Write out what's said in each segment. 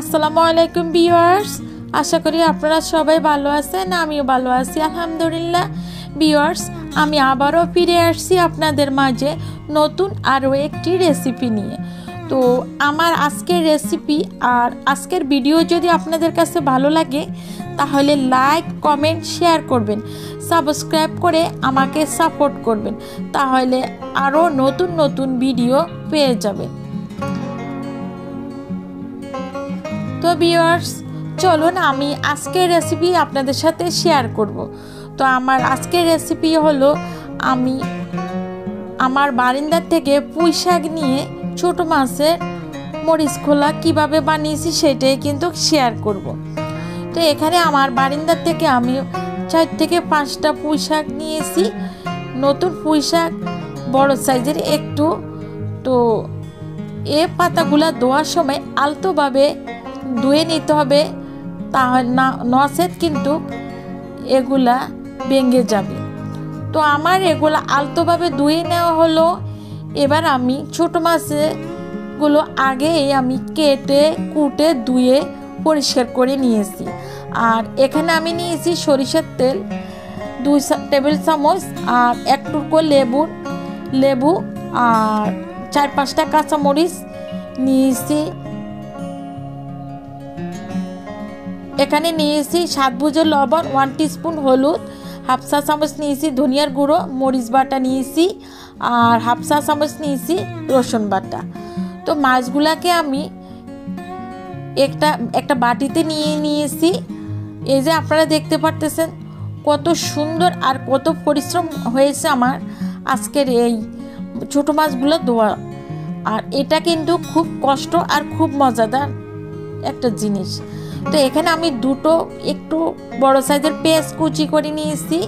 আসসালামু আলাইকুম ভিউয়ার্স। আশা করি আপনারা সবাই ভালো আছেন, আমিও ভালো আছি, আলহামদুলিল্লাহ। ভিউয়ার্স, আমি আবারও ফিরে আসছি আপনাদের মাঝে নতুন আরও একটি রেসিপি নিয়ে। তো আমার আজকের রেসিপি আর আজকের ভিডিও যদি আপনাদের কাছে ভালো লাগে, তাহলে লাইক, কমেন্ট, শেয়ার করবেন, সাবস্ক্রাইব করে আমাকে সাপোর্ট করবেন, তাহলে আরও নতুন নতুন ভিডিও পেয়ে যাবেন। তো ভিউয়ার্স চলুন আমি আজকের রেসিপি আপনাদের সাথে শেয়ার করব। তো আমার আজকের রেসিপি হলো আমি আমার বারিন্দার থেকে পুঁই শাক নিয়ে ছোট মাছের মরিচ খোলা কীভাবে বানিয়েছি সেটাই কিন্তু শেয়ার করব। তো এখানে আমার বারিন্দার থেকে আমি চার থেকে পাঁচটা পুঁই শাক নিয়েছি। নতুন পুঁই শাক, বড় সাইজের একটু। তো এ পাতাগুলা ধোয়ার সময় আলতোভাবে ধুয়ে নিতে হবে, তা না নসেদ কিন্তু এগুলা ভেঙে যাবে। তো আমার এগুলো আলতোভাবে ধুয়ে নেওয়া হলো। এবার আমি ছোটো মাছগুলো আগেই আমি কেটে, কুটে, ধুয়ে পরিষ্কার করে নিয়েছি। আর এখানে আমি নিয়েছি সরিষার তেল, দুই টেবিল চামচ আর এক টুকরো লেবু লেবু আর চার পাঁচটা কাঁচামরিচ। নিয়েছি এখানে নিয়েছি সাত ভুজের লবণ ওয়ান টিস্পুন হলুদ হাফ চা চামচ নিয়েছি ধনিয়ার গুঁড়ো, মরিচ বাটা নিয়েছি, আর হাফ চা চামচ নিয়েছি রসুন বাটা। তো মাছগুলাকে আমি একটা একটা বাটিতে নিয়ে নিয়েছি। এই যে আপনারা দেখতে পারতেছেন কত সুন্দর আর কত পরিশ্রম হয়েছে আমার আজকের এই ছোটো মাছগুলো ধোয়া আর এটা কিন্তু খুব কষ্ট আর খুব মজাদার একটা জিনিস। তো এখানে আমি দুটো একটু বড় সাইজের পেঁয়াজ কুচি করে নিয়েছি।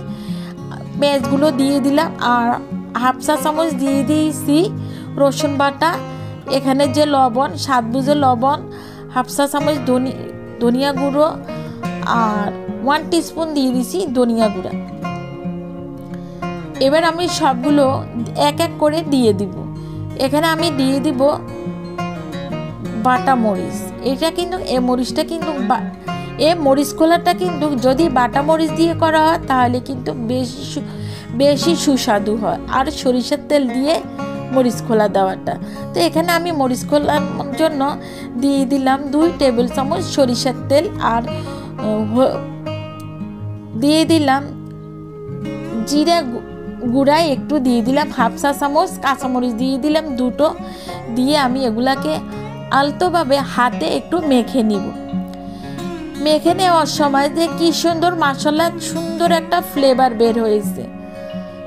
পেঁয়াজগুলো দিয়ে দিলাম আর হাফ চা চামচ দিয়ে দিয়েছি রসুন বাটা। এখানে যে লবণ সাত বুঝে লবণ, হাফ চা চামচ ধনি, ধনিয়া গুঁড়ো আর ওয়ান টিস্পুন দিয়ে দিছি ধনিয়া গুঁড়া। এবার আমি সবগুলো এক এক করে দিয়ে দিব। এখানে আমি দিয়ে দিব বাটা মরিচ। এটা কিন্তু, এ মরিচটা কিন্তু এ মরিচ খোলাটা কিন্তু যদি বাটা মরিচ দিয়ে করা হয়, তাহলে কিন্তু বেশি বেশি সুস্বাদু হয়। আর সরিষার তেল দিয়ে মরিচ খোলা দেওয়াটা। তো এখানে আমি মরিচ খোলার জন্য দিয়ে দিলাম দুই টেবিল চামচ সরিষার তেল আর দিয়ে দিলাম জিরা গুঁড়ায় একটু দিয়ে দিলাম হাফ চা চামচ কাঁচামরিচ দিয়ে দিলাম দুটো। দিয়ে আমি এগুলাকে আলতোভাবে হাতে একটু মেখে নিব। মেখে নেওয়ার সময় যে কি সুন্দর মশলা সুন্দর একটা ফ্লেভার বের হয়েছে।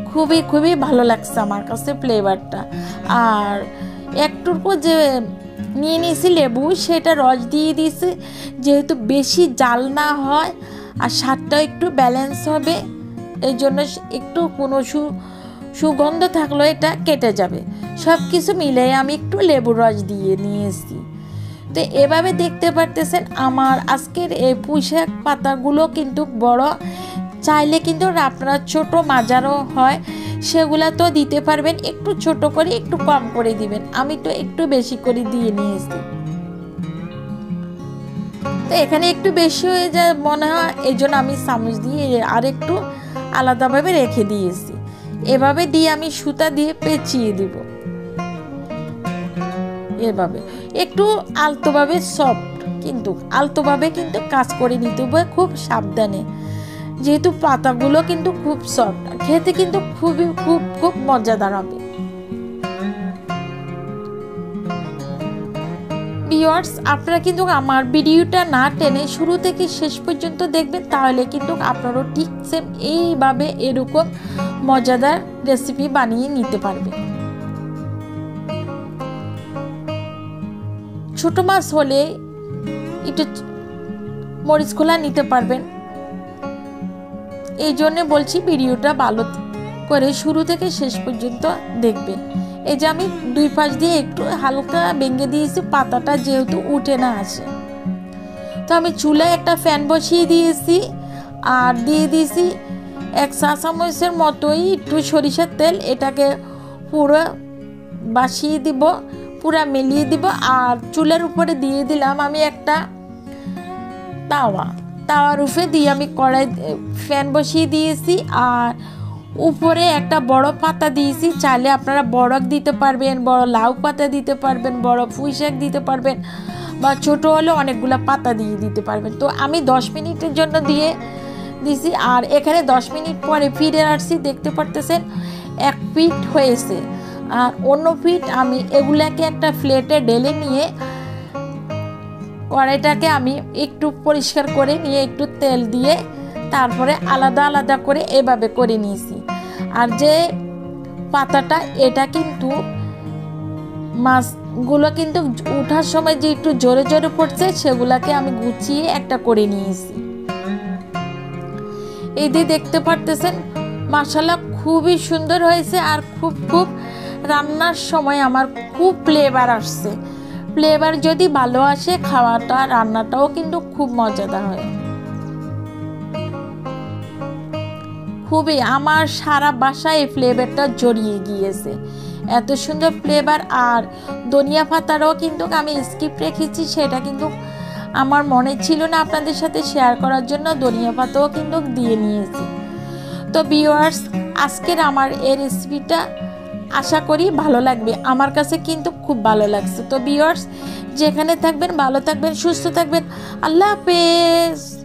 খুবই খুবই ভালো লাগছে আমার কাছে ফ্লেভারটা আর একটুকু যে নিয়ে নিয়েছি লেবু, সেটা রস দিয়ে দিয়েছি। যেহেতু বেশি জাল না হয় আর স্বাদটাও একটু ব্যালেন্স হবে এই জন্য একটু কোনো সু, সুগন্ধ থাকলেও এটা কেটে যাবে। সব কিছু মিলে আমি একটু লেবুর রস দিয়ে নিয়েছি। তো এভাবে দেখতে পারতেছেন আমার আজকের এই পুঁইশাক পাতাগুলো কিন্তু বড়। চাইলে কিন্তু আপনার ছোট মাজারও হয়, সেগুলা তো দিতে পারবেন, একটু ছোট করে, একটু কম করে দিবেন। আমি তো একটু বেশি করে দিয়ে নিয়েছি। তো এখানে একটু বেশি হয়ে যায় মনে হয় এই জন্য আমি চামচ দিয়ে আর একটু আলাদাভাবে রেখে দিয়েছি। এভাবে দিয়ে আমি সুতা দিয়ে পেঁচিয়ে দিব। এভাবে। একটু আলতোভাবে সফট কিন্তু আলতোভাবে কিন্তু কাজ করে নিতে হবে, খুব সাবধানে। যেহেতু পাতাগুলো কিন্তু খুব সফট খেতে কিন্তু খুবই, খুব খুব মজাদার হবে। ভিওয়ার্স আপনারা কিন্তু আমার ভিডিওটা না টেনে শুরু থেকে শেষ পর্যন্ত দেখবেন, তাহলে কিন্তু আপনারাও ঠিক সেম এইভাবে এরকম মজাদার রেসিপি বানিয়ে নিতে পারবেন। ছোট মাছ হলে একটু মরিচ খোলা নিতে পারবেন। এই জন্য বলছি ভিডিওটা ভালো করে শুরু থেকে শেষ পর্যন্ত দেখবেন। এই যে আমি দুই পাশ দিয়ে একটু হালকা ভেঙে দিয়েছি, পাতাটা যেহেতু উঠে না আসে তো আমি চুলায় একটা ফ্যান বসিয়ে দিয়েছি আর দিয়ে দিয়েছি এক চা চামচের মতোই একটু সরিষার তেল, এটাকে পুরো বাসিয়ে দিব। পুরা মিলিয়ে দিব আর চুলের উপরে দিয়ে দিলাম আমি একটা তাওয়া। তাওয়ার উপরে দিয়ে আমি কড়াই, ফ্যান বসিয়ে দিয়েছি আর উপরে একটা বড় পাতা দিয়েছি। চাইলে আপনারা বড়ক দিতে পারবেন, বড় লাউ পাতা দিতে পারবেন, বড় পুঁই শাক দিতে পারবেন বা ছোট হলে অনেকগুলো পাতা দিয়ে দিতে পারবেন। তো আমি দশ মিনিটের জন্য দিয়ে দিছি আর এখানে দশ মিনিট পরে ফিরে আসছি। দেখতে পারতেছেন, এক ফিট হয়েছে। আর অন্য ফিট আমি এগুলাকে একটা প্লেটে ঢেলে নিয়ে কড়াইটাকে আমি একটু পরিষ্কার করে নিয়ে একটু তেল দিয়ে তারপরে আলাদা আলাদা করে এভাবে করে নিয়েছি। আর যে পাতাটা, এটা কিন্তু মাছগুলো কিন্তু উঠার সময় যে একটু জোরে জোরে পড়ছে, সেগুলাকে আমি গুছিয়ে একটা করে নিয়েছি। এই দিয়ে দেখতে পারতেছেন মশালা খুবই সুন্দর হয়েছে আর খুব খুব রান্নার সময় আমার খুব ফ্লেভার আসছে। ফ্লেভার যদি ভালো আসে, খাওয়াটা, রান্নাটাও কিন্তু খুব মজাদার হয়। খুবই, আমার সারা বাসায় ফ্লেভারটা জড়িয়ে গিয়েছে। এত সুন্দর ফ্লেভার আর ধনিয়া পাতারও কিন্তু আমি স্কিপ রেখেছি, সেটা কিন্তু আমার মনে ছিল না আপনাদের সাথে শেয়ার করার জন্য, ধনিয়া পাতাও কিন্তু দিয়ে নিয়েছি। তো বিওয়ার্স আজকের আমার এই রেসিপিটা আশা করি ভালো লাগবে। আমার কাছে কিন্তু খুব ভালো লাগছে। তো বিয়ার্স যেখানে থাকবেন, ভালো থাকবেন, সুস্থ থাকবেন। আল্লাহ হাফেজ।